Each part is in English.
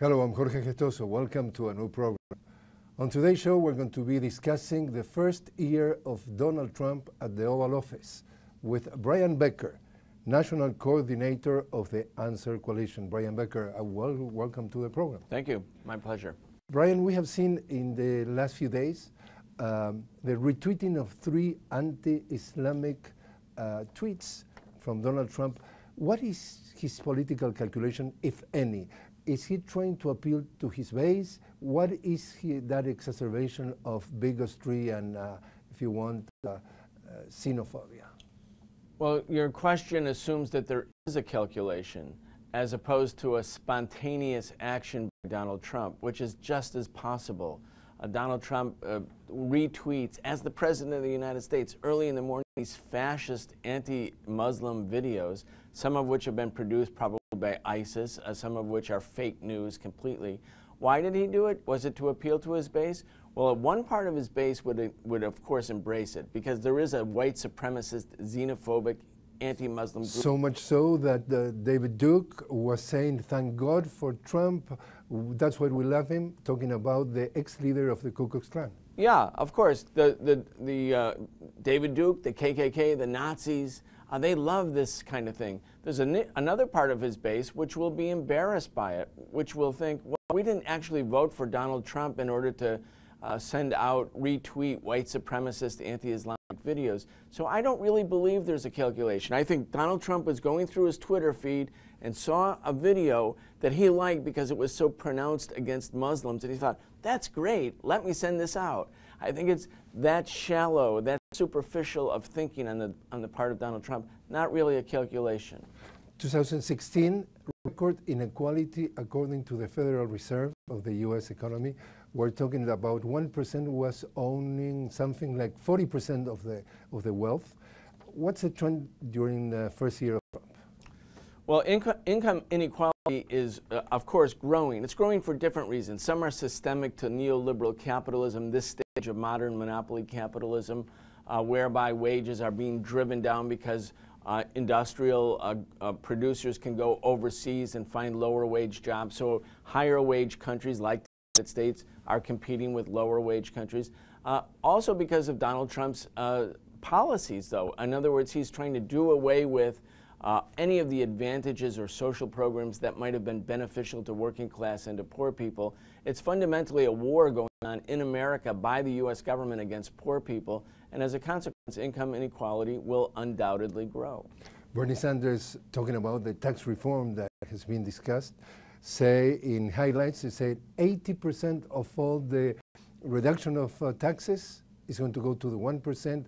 Hello, I'm Jorge Gestoso. Welcome to a new program. On today's show, we're going to be discussing the first year of Donald Trump at the Oval Office with Brian Becker, National Coordinator of the Answer Coalition. Brian Becker, uh, well, welcome to the program. Thank you. My pleasure. Brian, we have seen in the last few days um, the retweeting of three anti Islamic uh, tweets from Donald Trump. What is his political calculation, if any? Is he trying to appeal to his base? What is he, that exacerbation of bigotry and, uh, if you want, uh, uh, xenophobia? Well, your question assumes that there is a calculation as opposed to a spontaneous action by Donald Trump, which is just as possible. Uh, Donald Trump uh, retweets, as the President of the United States, early in the morning, these fascist anti Muslim videos, some of which have been produced probably by ISIS, uh, some of which are fake news completely. Why did he do it? Was it to appeal to his base? Well, one part of his base would, would of course embrace it because there is a white supremacist, xenophobic, anti-Muslim group. So much so that uh, David Duke was saying, "Thank God for Trump." That's why we love him. Talking about the ex-leader of the Ku Klux Klan. Yeah, of course. The the the uh, David Duke, the KKK, the Nazis. Uh, they love this kind of thing. There's another part of his base which will be embarrassed by it, which will think, well, we didn't actually vote for Donald Trump in order to uh, send out, retweet white supremacist, anti Videos. So I don't really believe there's a calculation. I think Donald Trump was going through his Twitter feed and saw a video that he liked because it was so pronounced against Muslims, and he thought, that's great, let me send this out. I think it's that shallow, that superficial of thinking on the, on the part of Donald Trump, not really a calculation. 2016 record inequality according to the Federal Reserve of the U.S. economy. We're talking about 1% was owning something like 40% of the, of the wealth. What's the trend during the first year of Trump? Well, inco income inequality is, uh, of course, growing. It's growing for different reasons. Some are systemic to neoliberal capitalism, this stage of modern monopoly capitalism, uh, whereby wages are being driven down because uh, industrial uh, uh, producers can go overseas and find lower wage jobs. So higher wage countries like United States are competing with lower wage countries. Uh, also because of Donald Trump's policies, though. In other words, he's trying to do away with uh, any of the advantages or social programs that might have been beneficial to working class and to poor people. It's fundamentally a war going on in America by the U.S. government against poor people, and as a consequence, income inequality will undoubtedly grow. Bernie Sanders, talking about the tax reform that has been discussed, say in highlights, he said 80% of all the reduction of uh, taxes is going to go to the 1%.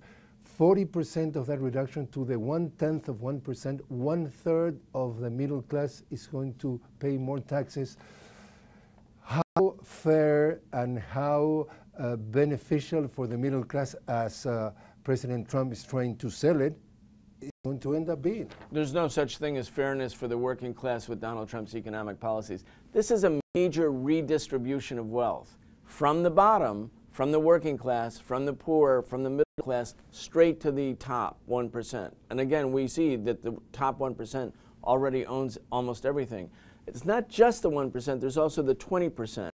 40% of that reduction to the one tenth of 1%, one third of the middle class is going to pay more taxes. How fair and how uh, beneficial for the middle class, as uh, President Trump is trying to sell it, to end up being? There's no such thing as fairness for the working class with Donald Trump's economic policies. This is a major redistribution of wealth from the bottom, from the working class, from the poor, from the middle class straight to the top 1%. And again, we see that the top 1% already owns almost everything. It's not just the 1%, there's also the 20%,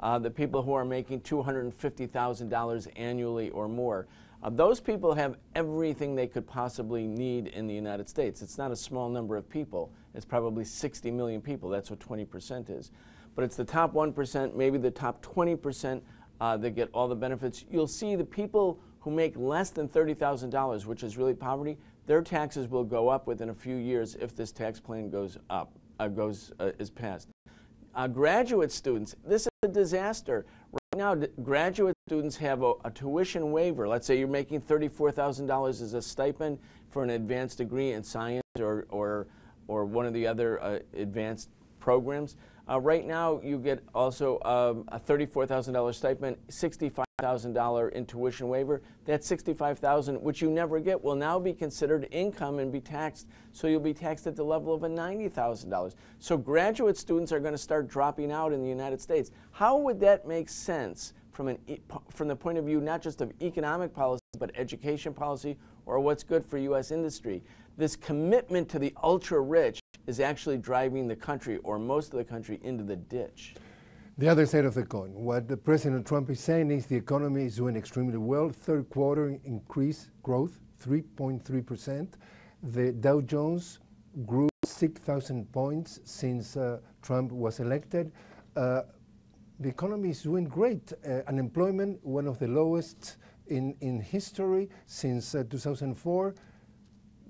uh, the people who are making $250,000 annually or more. Uh, those people have everything they could possibly need in the United States. It's not a small number of people. It's probably 60 million people. That's what 20% is. But it's the top 1%, maybe the top 20% uh, that get all the benefits. You'll see the people who make less than $30,000, which is really poverty, their taxes will go up within a few years if this tax plan goes up, uh, goes, uh, is passed. Uh, graduate students, this is a disaster. Now, graduate students have a, a tuition waiver. Let's say you're making $34,000 as a stipend for an advanced degree in science or, or, or one of the other uh, advanced programs. Uh, right now, you get also um, a $34,000 stipend, $65,000 in tuition waiver. That 65,000, which you never get, will now be considered income and be taxed. So you'll be taxed at the level of a $90,000. So graduate students are going to start dropping out in the United States. How would that make sense from, an, from the point of view not just of economic policy, but education policy or what's good for U.S. industry. This commitment to the ultra rich is actually driving the country or most of the country into the ditch. The other side of the coin, what the President Trump is saying is the economy is doing extremely well. Third quarter increase growth, 3.3%. The Dow Jones grew 6,000 points since uh, Trump was elected. Uh, the economy is doing great. Uh, unemployment, one of the lowest in, in history since uh, 2004.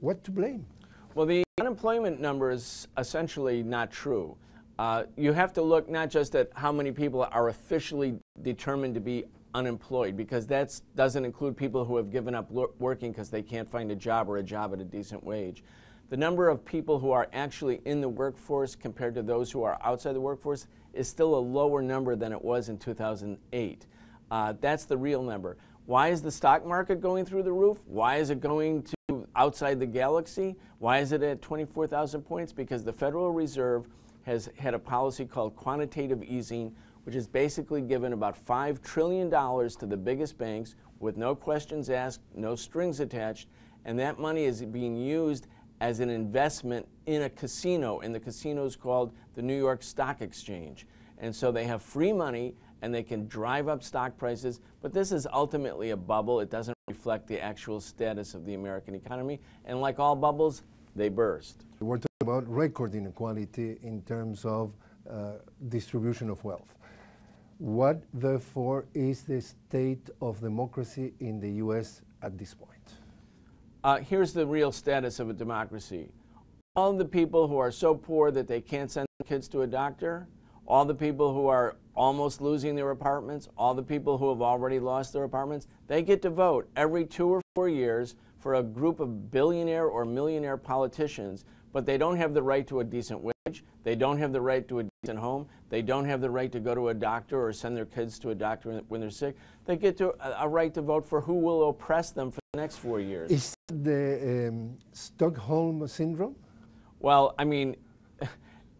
What to blame? Well, the unemployment number is essentially not true. Uh, you have to look not just at how many people are officially determined to be unemployed, because that doesn't include people who have given up working because they can't find a job or a job at a decent wage. The number of people who are actually in the workforce compared to those who are outside the workforce is still a lower number than it was in 2008. Uh, that's the real number. Why is the stock market going through the roof? Why is it going to outside the galaxy? Why is it at 24,000 points? Because the Federal Reserve has had a policy called quantitative easing, which has basically given about $5 trillion to the biggest banks with no questions asked, no strings attached, and that money is being used as an investment in a casino, and the casino is called the New York Stock Exchange. And so they have free money and they can drive up stock prices, but this is ultimately a bubble. It doesn't reflect the actual status of the American economy, and like all bubbles, they burst. We're talking about record inequality in terms of uh, distribution of wealth. What, therefore, is the state of democracy in the U.S. at this point? Uh, here's the real status of a democracy. All the people who are so poor that they can't send their kids to a doctor, all the people who are almost losing their apartments, all the people who have already lost their apartments, they get to vote every two or four years for a group of billionaire or millionaire politicians, but they don't have the right to a decent wage, they don't have the right to a decent home, they don't have the right to go to a doctor or send their kids to a doctor when they're sick. They get to a, a right to vote for who will oppress them for the next four years. Is the um, Stockholm syndrome? Well, I mean,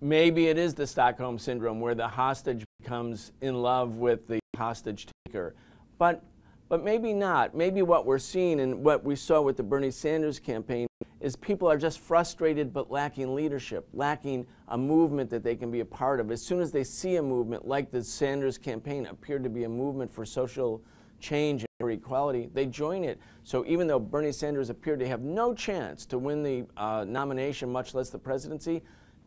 maybe it is the Stockholm syndrome where the hostage becomes in love with the hostage taker. But but maybe not. Maybe what we're seeing and what we saw with the Bernie Sanders campaign is people are just frustrated but lacking leadership, lacking a movement that they can be a part of. As soon as they see a movement like the Sanders campaign appeared to be a movement for social change and equality, they join it. So even though Bernie Sanders appeared to have no chance to win the uh, nomination, much less the presidency,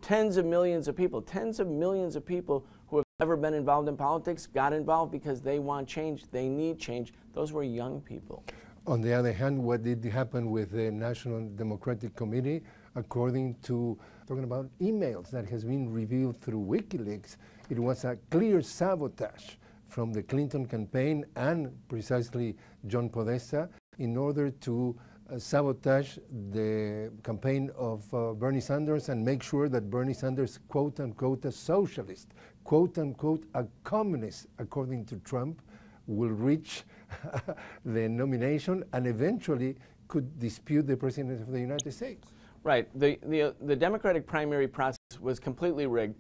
tens of millions of people, tens of millions of people who have ever been involved in politics got involved because they want change, they need change. Those were young people. On the other hand, what did happen with the National Democratic Committee, according to talking about emails that has been revealed through WikiLeaks, it was a clear sabotage from the Clinton campaign and precisely John Podesta in order to sabotage the campaign of uh, Bernie Sanders and make sure that Bernie Sanders, quote unquote, a socialist, quote unquote, a communist, according to Trump, will reach the nomination and eventually could dispute the president of the United States. Right. The, the, the Democratic primary process was completely rigged.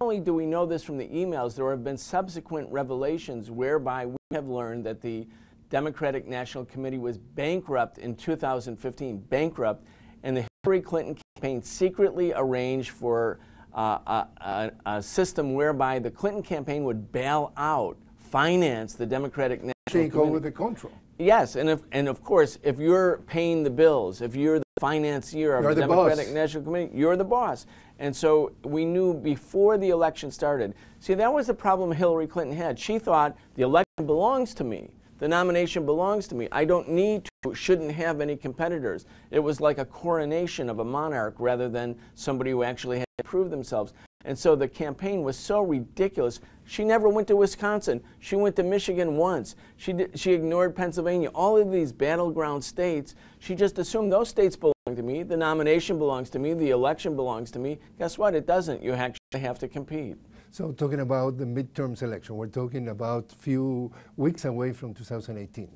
Not only do we know this from the emails, there have been subsequent revelations whereby we have learned that the Democratic National Committee was bankrupt in 2015, bankrupt, and the Hillary Clinton campaign secretly arranged for uh, a, a, a, system whereby the Clinton campaign would bail out, finance the Democratic National Take Committee. over the control. Yes, and if and of course, if you're paying the bills, if you're the financier of you're the, the Democratic boss. National Committee, you're the boss. And so we knew before the election started. See, that was the problem Hillary Clinton had. She thought the election belongs to me. The nomination belongs to me. I don't need to, shouldn't have any competitors. It was like a coronation of a monarch rather than somebody who actually had to prove themselves. And so the campaign was so ridiculous. She never went to Wisconsin. She went to Michigan once. She, did, she ignored Pennsylvania. All of these battleground states, she just assumed those states belong to me. The nomination belongs to me. The election belongs to me. Guess what? It doesn't. You actually have to compete. So talking about the midterms election, we're talking about few weeks away from 2018.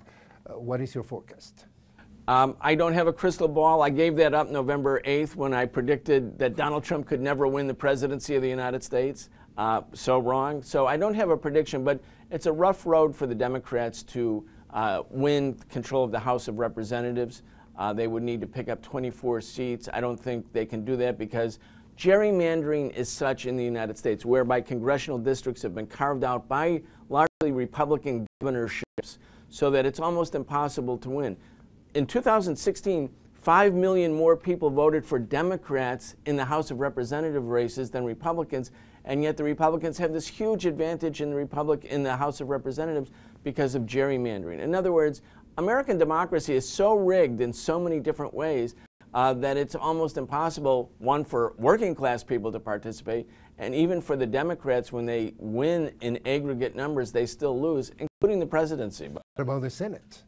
Uh, what is your forecast? Um, I don't have a crystal ball. I gave that up November 8th when I predicted that Donald Trump could never win the presidency of the United States. Uh, so wrong. So I don't have a prediction, but it's a rough road for the Democrats to uh, win control of the House of Representatives. Uh, they would need to pick up 24 seats. I don't think they can do that because gerrymandering is such in the United States, whereby congressional districts have been carved out by largely Republican governorships so that it's almost impossible to win. In 2016, 5 million more people voted for Democrats in the House of Representative races than Republicans, and yet the Republicans have this huge advantage in the Republic in the House of Representatives because of gerrymandering. In other words, American democracy is so rigged in so many different ways uh, that it's almost impossible, one, for working class people to participate, and even for the Democrats, when they win in aggregate numbers, they still lose, including the presidency. What about the Senate?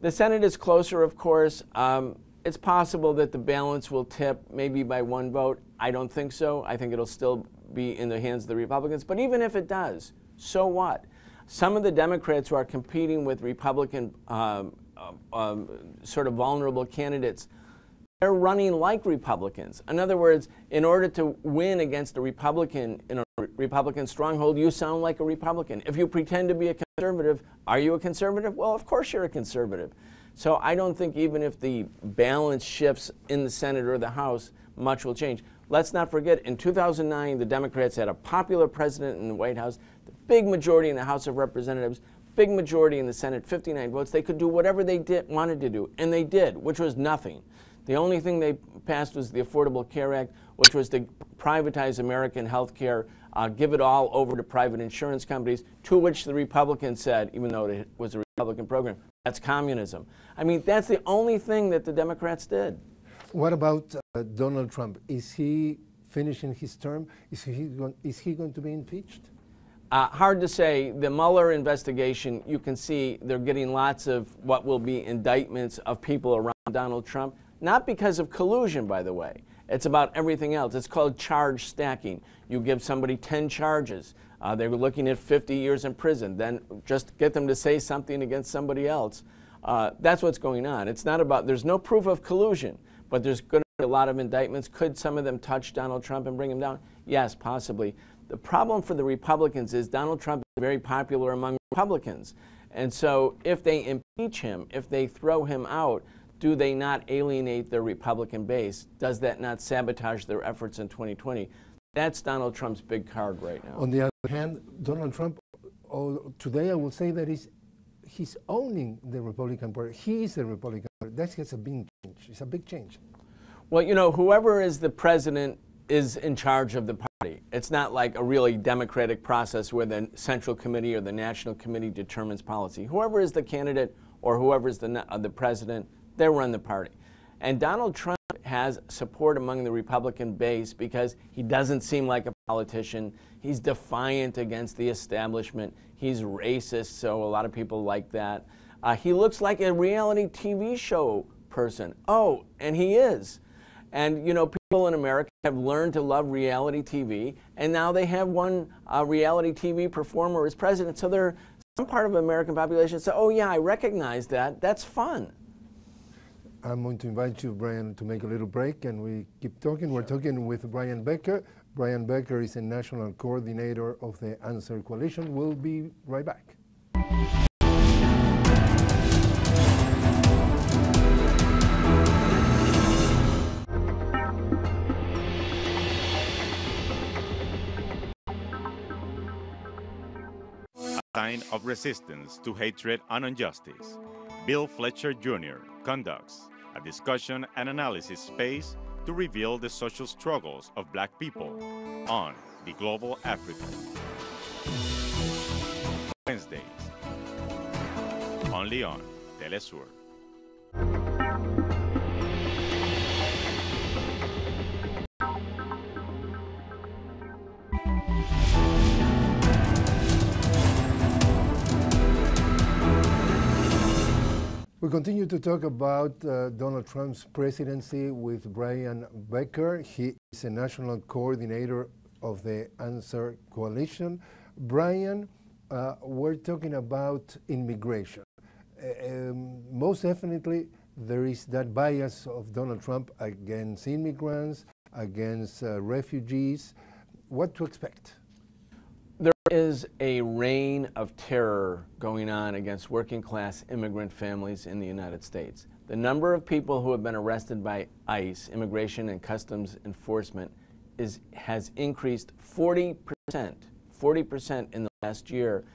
The Senate is closer, of course. Um, it's possible that the balance will tip maybe by one vote. I don't think so. I think it'll still be in the hands of the Republicans. But even if it does, so what? Some of the Democrats who are competing with Republican um, uh, um, sort of vulnerable candidates, they're running like Republicans. In other words, in order to win against a Republican in a Republican stronghold, you sound like a Republican. If you pretend to be a conservative, are you a conservative? Well, of course you're a conservative. So I don't think even if the balance shifts in the Senate or the House, much will change. Let's not forget, in 2009, the Democrats had a popular president in the White House, the big majority in the House of Representatives, big majority in the Senate, 59 votes. They could do whatever they did, wanted to do, and they did, which was nothing. The only thing they passed was the Affordable Care Act, which was to privatize American health care, uh, give it all over to private insurance companies, to which the Republicans said, even though it was a Republican program, that's communism. I mean, that's the only thing that the Democrats did. What about uh, Donald Trump? Is he finishing his term? Is he, going, is he going to be impeached? Uh, hard to say. The Mueller investigation, you can see they're getting lots of what will be indictments of people around Donald Trump, not because of collusion, by the way. It's about everything else. It's called charge stacking. You give somebody 10 charges. Uh, they're looking at 50 years in prison. Then just get them to say something against somebody else. Uh, that's what's going on. It's not about, there's no proof of collusion, but there's going to be a lot of indictments. Could some of them touch Donald Trump and bring him down? Yes, possibly. The problem for the Republicans is Donald Trump is very popular among Republicans. And so if they impeach him, if they throw him out, do they not alienate their Republican base? Does that not sabotage their efforts in 2020? That's Donald Trump's big card right now. On the other hand, Donald Trump, oh, today I will say that he's, he's owning the Republican Party. He is the Republican Party. That's a big change. It's a big change. Well, you know, whoever is the president is in charge of the party. It's not like a really democratic process where the Central Committee or the National Committee determines policy. Whoever is the candidate or whoever is the, uh, the president, they run the party. And Donald Trump has support among the Republican base because he doesn't seem like a politician. He's defiant against the establishment. He's racist, so a lot of people like that. Uh, he looks like a reality TV show person. Oh, and he is. And, you know, people in America have learned to love reality TV, and now they have one uh, reality TV performer as president. So there, are some part of the American population say, oh, yeah, I recognize that. That's fun. I'm going to invite you, Brian, to make a little break and we keep talking. We're talking with Brian Becker. Brian Becker is a national coordinator of the Answer Coalition. We'll be right back. A sign of resistance to hatred and injustice. Bill Fletcher Jr. conducts a discussion and analysis space to reveal the social struggles of black people on the Global Africa. Wednesdays, only on Telesur. We continue to talk about uh, Donald Trump's presidency with Brian Becker. He is a national coordinator of the Answer Coalition. Brian, uh, we're talking about immigration. Uh, um, most definitely, there is that bias of Donald Trump against immigrants, against uh, refugees. What to expect? Is a reign of terror going on against working class immigrant families in the United States. the number of people who have been arrested by ICE, Immigration and Customs Enforcement, is, has increased 40%, 40% in the last year.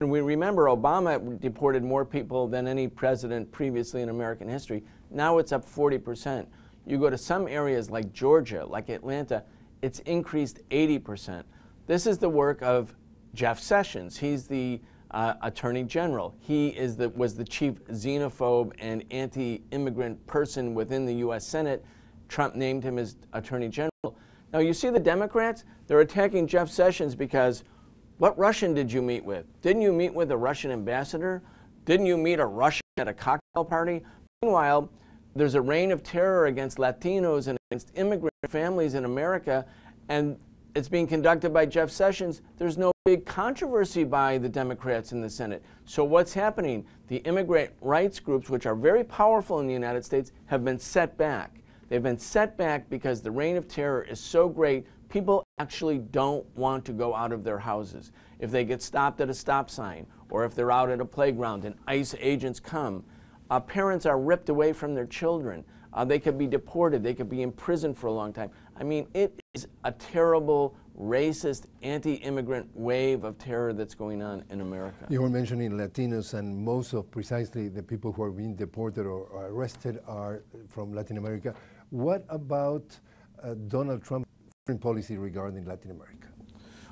And we remember Obama deported more people than any president previously in American history. Now it's up 40%. You go to some areas like Georgia, like Atlanta, it's increased 80%. This is the work of Jeff Sessions. He's the uh, Attorney General. He is the, was the chief xenophobe and anti-immigrant person within the U.S. Senate. Trump named him as Attorney General. Now you see the Democrats, they're attacking Jeff Sessions because what Russian did you meet with? Didn't you meet with a Russian ambassador? Didn't you meet a Russian at a cocktail party? Meanwhile, there's a reign of terror against Latinos and against immigrant families in America, and it's being conducted by Jeff Sessions. There's no big controversy by the Democrats in the Senate. So what's happening? The immigrant rights groups, which are very powerful in the United States, have been set back. They've been set back because the reign of terror is so great, people actually don't want to go out of their houses. If they get stopped at a stop sign, or if they're out at a playground and ICE agents come, uh, parents are ripped away from their children. Uh, they could be deported. They could be imprisoned for a long time. I mean, it is a terrible, racist, anti-immigrant wave of terror that's going on in America. You were mentioning Latinos, and most of precisely the people who are being deported or arrested are from Latin America. What about uh, Donald Trump's foreign policy regarding Latin America?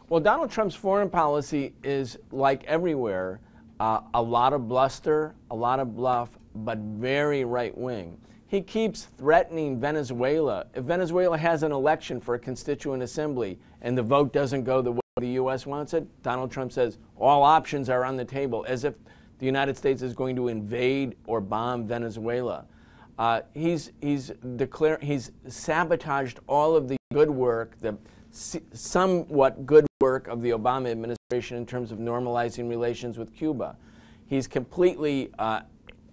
Well, Donald Trump's foreign policy is like everywhere, uh, a lot of bluster, a lot of bluff, but very right wing. He keeps threatening Venezuela. If Venezuela has an election for a constituent assembly and the vote doesn't go the way the U.S. wants it, Donald Trump says all options are on the table, as if the United States is going to invade or bomb Venezuela. Uh, he's, he's, declared, he's sabotaged all of the good work, the somewhat good work of the Obama administration in terms of normalizing relations with Cuba. He's completely uh,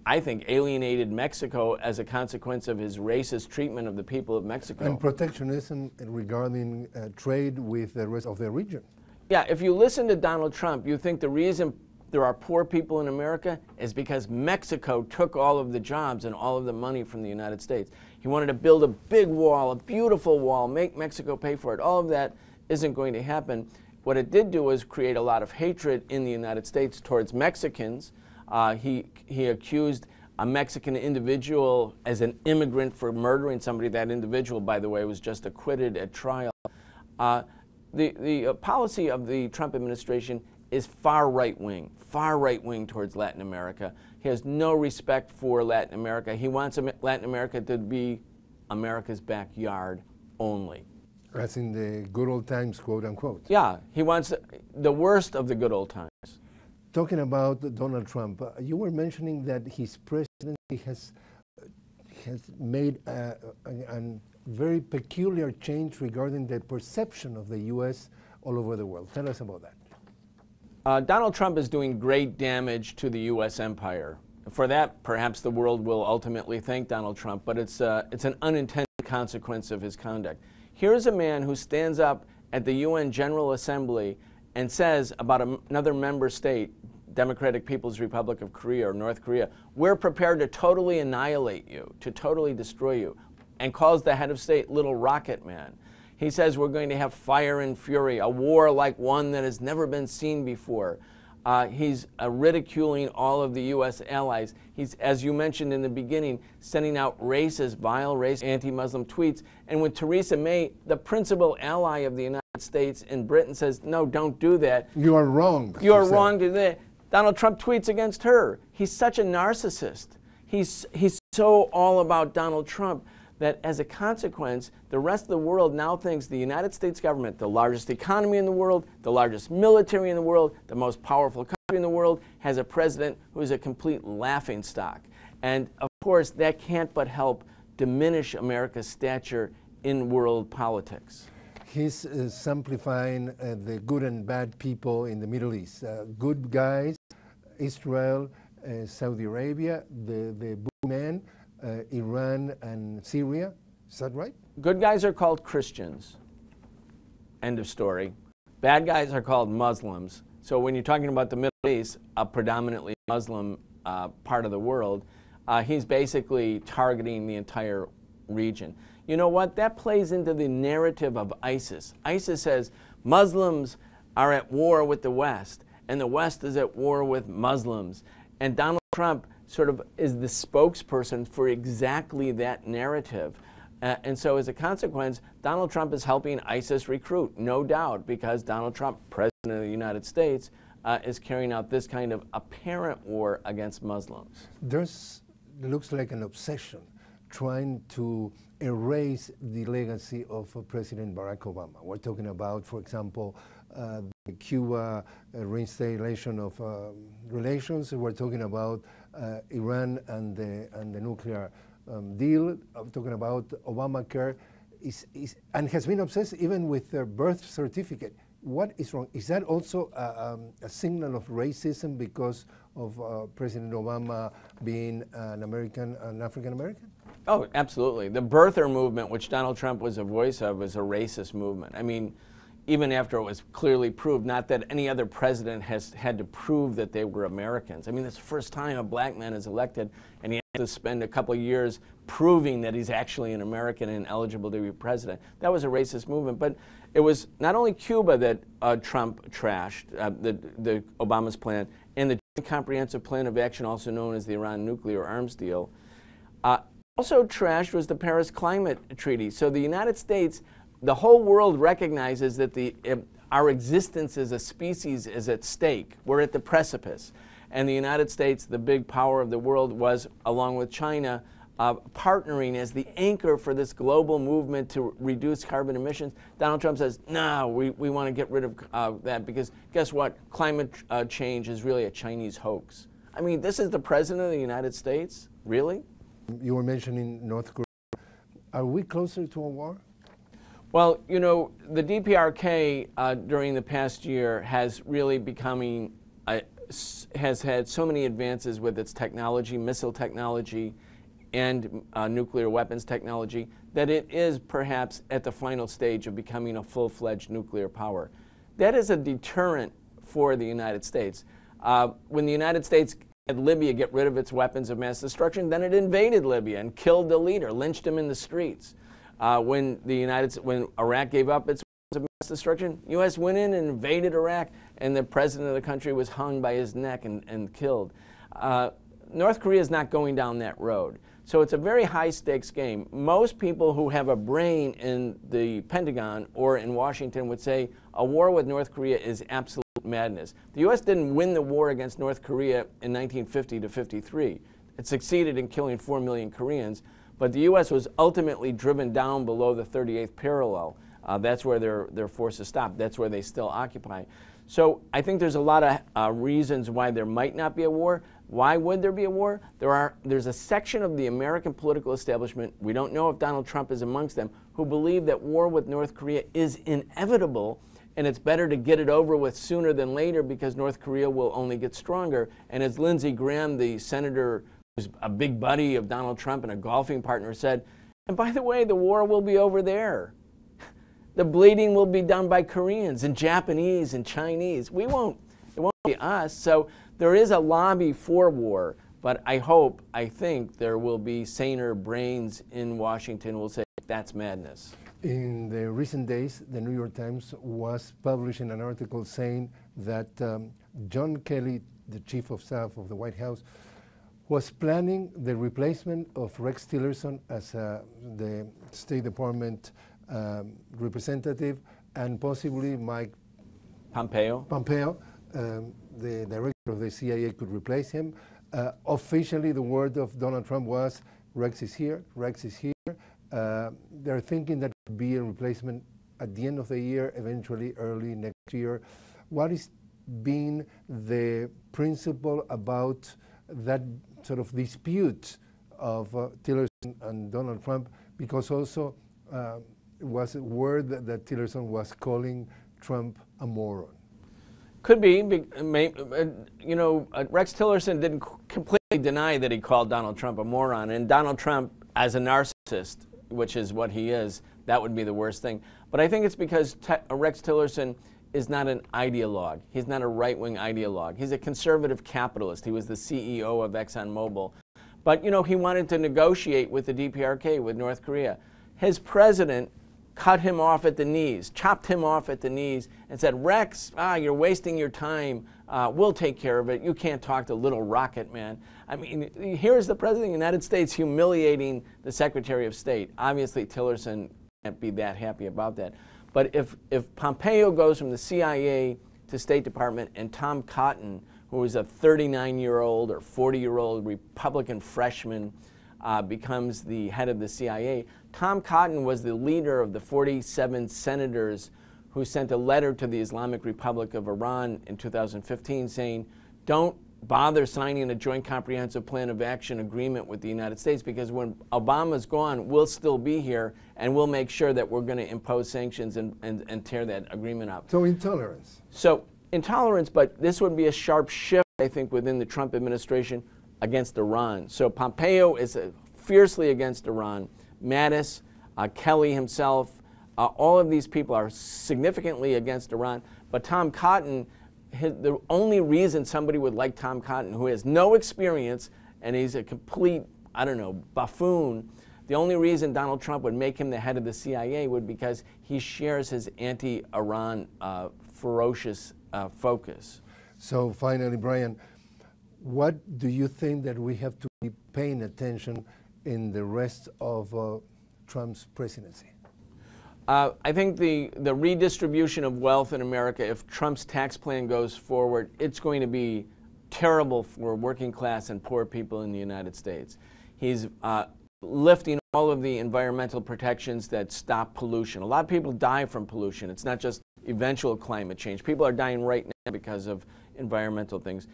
I think, alienated Mexico as a consequence of his racist treatment of the people of Mexico. And protectionism regarding uh, trade with the rest of the region. Yeah, if you listen to Donald Trump, you think the reason there are poor people in America is because Mexico took all of the jobs and all of the money from the United States. He wanted to build a big wall, a beautiful wall, make Mexico pay for it. All of that isn't going to happen. What it did do was create a lot of hatred in the United States towards Mexicans. Uh, he, he accused a Mexican individual as an immigrant for murdering somebody. That individual, by the way, was just acquitted at trial. Uh, the the uh, policy of the Trump administration is far right wing, far right wing towards Latin America. He has no respect for Latin America. He wants Latin America to be America's backyard only. As in the good old times, quote unquote. Yeah, he wants the worst of the good old times. Talking about Donald Trump, uh, you were mentioning that his presidency has uh, has made a, a, a, very peculiar change regarding the perception of the U.S. all over the world. Tell us about that. Uh, Donald Trump is doing great damage to the U.S. empire. For that, perhaps the world will ultimately thank Donald Trump, but it's, uh, it's an unintended consequence of his conduct. Here's a man who stands up at the UN General Assembly and says about another member state, Democratic People's Republic of Korea or North Korea, we're prepared to totally annihilate you, to totally destroy you, and calls the head of state Little Rocket Man. He says we're going to have fire and fury, a war like one that has never been seen before. Uh, he's uh, ridiculing all of the U.S. allies. He's, as you mentioned in the beginning, sending out racist, vile, racist, anti-Muslim tweets. And when Theresa May, the principal ally of the United States in Britain, says, no, don't do that. You are wrong. You are wrong to do that. Donald Trump tweets against her. He's such a narcissist. He's, he's so all about Donald Trump that as a consequence, the rest of the world now thinks the United States government, the largest economy in the world, the largest military in the world, the most powerful country in the world, has a president who is a complete laughingstock. And of course, that can't but help diminish America's stature in world politics. He's uh, simplifying uh, the good and bad people in the Middle East. Uh, good guys, Israel, uh, Saudi Arabia, the, the men, uh, Iran and Syria. Is that right? Good guys are called Christians. End of story. Bad guys are called Muslims. So when you're talking about the Middle East, a predominantly Muslim uh, part of the world, uh, he's basically targeting the entire region. You know what? That plays into the narrative of ISIS. ISIS says Muslims are at war with the West, and the West is at war with Muslims. And Donald Trump sort of is the spokesperson for exactly that narrative. Uh, and so, as a consequence, Donald Trump is helping ISIS recruit, no doubt, because Donald Trump, President of the United States, uh, is carrying out this kind of apparent war against Muslims. There's looks like an obsession trying to erase the legacy of uh, President Barack Obama. We're talking about, for example, uh, Cuba uh, reinstallation of uh, relations. We're talking about uh, Iran and the, and the nuclear um, deal. I'm talking about Obamacare, is, is, and has been obsessed even with their birth certificate. What is wrong? Is that also a, um, a signal of racism because of uh, President Obama being an American, an African American? Oh, absolutely. The birther movement, which Donald Trump was a voice of, was a racist movement. I mean, even after it was clearly proved, not that any other president has had to prove that they were Americans. I mean, it's the first time a black man is elected, and he has to spend a couple years proving that he's actually an American and eligible to be president. That was a racist movement. But it was not only Cuba that uh, Trump trashed, uh, the, the Obama's plan, and the Comprehensive Plan of Action, also known as the Iran nuclear arms deal. Uh, also trashed was the Paris Climate Treaty. So the United States the whole world recognizes that the, our existence as a species is at stake. We're at the precipice. And the United States, the big power of the world, was, along with China, uh, partnering as the anchor for this global movement to reduce carbon emissions. Donald Trump says, no, we, we want to get rid of uh, that because guess what? Climate uh, change is really a Chinese hoax. I mean, this is the President of the United States? Really? You were mentioning North Korea. Are we closer to a war? Well, you know, the DPRK uh, during the past year has really becoming, uh, has had so many advances with its technology, missile technology, and uh, nuclear weapons technology, that it is perhaps at the final stage of becoming a full fledged nuclear power. That is a deterrent for the United States. Uh, when the United States had Libya get rid of its weapons of mass destruction, then it invaded Libya and killed the leader, lynched him in the streets. Uh, when the United when Iraq gave up its weapons of mass destruction, U.S. went in and invaded Iraq, and the president of the country was hung by his neck and, and killed. Uh, North Korea is not going down that road. So it's a very high stakes game. Most people who have a brain in the Pentagon or in Washington would say a war with North Korea is absolute madness. The U.S. didn't win the war against North Korea in 1950 to 53. It succeeded in killing 4 million Koreans, but the U.S. was ultimately driven down below the 38th parallel. Uh, that's where their, their forces stopped. That's where they still occupy. So I think there's a lot of uh, reasons why there might not be a war. Why would there be a war? There are, there's a section of the American political establishment, we don't know if Donald Trump is amongst them, who believe that war with North Korea is inevitable and it's better to get it over with sooner than later because North Korea will only get stronger. And as Lindsey Graham, the senator who's a big buddy of Donald Trump and a golfing partner, said, and by the way, the war will be over there. The bleeding will be done by Koreans and Japanese and Chinese. We won't, it won't be us. So there is a lobby for war, but I hope, I think there will be saner brains in Washington will say that's madness. In the recent days, the New York Times was publishing an article saying that um, John Kelly, the chief of staff of the White House, was planning the replacement of Rex Tillerson as uh, the State Department um, representative and possibly Mike Pompeo. Pompeo, um, the director of the CIA, could replace him. Uh, officially, the word of Donald Trump was Rex is here, Rex is here. Uh, they're thinking that would be a replacement at the end of the year, eventually early next year. What is being the principle about that sort of dispute of uh, Tillerson and Donald Trump because also uh, was a word that, that, Tillerson was calling Trump a moron. Could be, uh, you know, uh, Rex Tillerson didn't completely deny that he called Donald Trump a moron, and Donald Trump, as a narcissist, which is what he is, that would be the worst thing. But I think it's because Rex Tillerson is not an ideologue. He's not a right wing ideologue. He's a conservative capitalist. He was the CEO of ExxonMobil. But, you know, he wanted to negotiate with the DPRK, with North Korea. His president cut him off at the knees, chopped him off at the knees, and said, Rex, ah, you're wasting your time. Uh, we'll take care of it. You can't talk to little rocket man. I mean, here's the President of the United States humiliating the Secretary of State. Obviously, Tillerson can't be that happy about that. But if, if Pompeo goes from the CIA to State Department and Tom Cotton, who is a 39 year old or 40 year old Republican freshman, uh, becomes the head of the CIA. Tom Cotton was the leader of the 47 senators who sent a letter to the Islamic Republic of Iran in 2015 saying, don't bother signing a joint comprehensive plan of action agreement with the United States because when Obama's gone, we'll still be here and we'll make sure that we're going to impose sanctions and, and, and tear that agreement up. So intolerance. So intolerance, but this would be a sharp shift, I think, within the Trump administration against Iran. So Pompeo is uh, fiercely against Iran. Mattis, uh, Kelly himself, uh, all of these people are significantly against Iran. But Tom Cotton, his, the only reason somebody would like Tom Cotton, who has no experience and he's a complete, I don't know, buffoon, the only reason Donald Trump would make him the head of the CIA would because he shares his anti-Iran uh, ferocious uh, focus. So finally, Brian, what do you think that we have to be paying attention in the rest of uh, Trump's presidency? Uh, I think the, the redistribution of wealth in America, if Trump's tax plan goes forward, it's going to be terrible for working class and poor people in the United States. He's uh, lifting all of the environmental protections that stop pollution. A lot of people die from pollution. It's not just eventual climate change. People are dying right now because of environmental things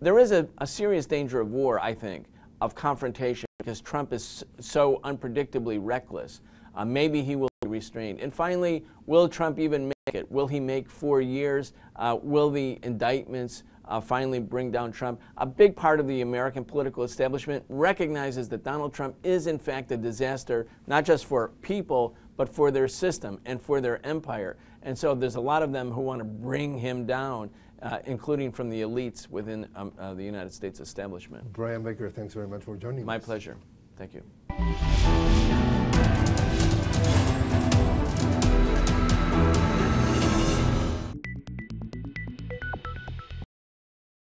there is a, a serious danger of war, I think, of confrontation because Trump is so unpredictably reckless. Uh, maybe he will restrained. And finally, will Trump even make it? Will he make four years? Uh, will the indictments uh, finally bring down Trump? A big part of the American political establishment recognizes that Donald Trump is, in fact, a disaster, not just for people, but for their system and for their empire. And so there's a lot of them who want to bring him down uh, including from the elites within um, uh, the United States establishment. Brian Becker, thanks very much for joining My us. pleasure. Thank you.